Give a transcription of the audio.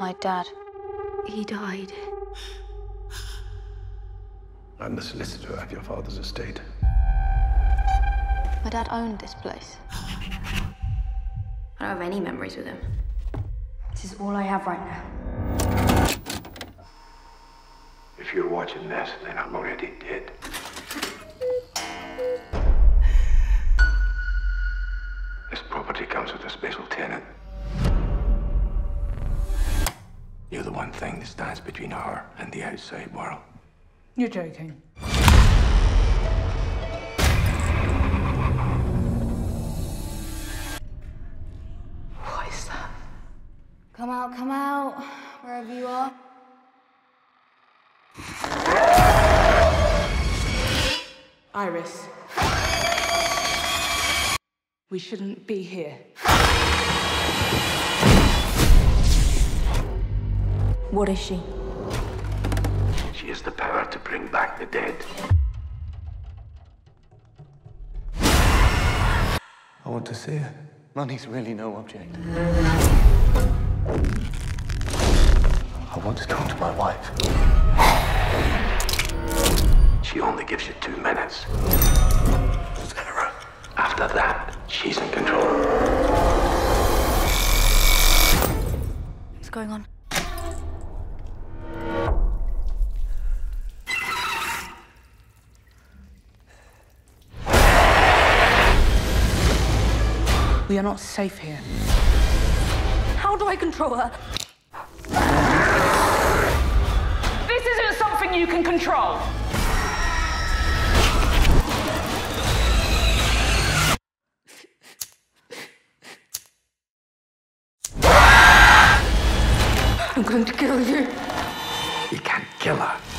My dad. He died. I'm the solicitor of your father's estate. My dad owned this place. I don't have any memories with him. This is all I have right now. If you're watching this, then I'm already dead. This property comes with a special tenant. You're the one thing that stands between her and the outside world. You're joking. What is that? Come out, come out, wherever you are. Iris. We shouldn't be here. What is she? She has the power to bring back the dead. I want to see her. Money's really no object. I want to talk to my wife. She only gives you two minutes. Sarah. After that, We are not safe here. How do I control her? This isn't something you can control. I'm going to kill you. You can't kill her.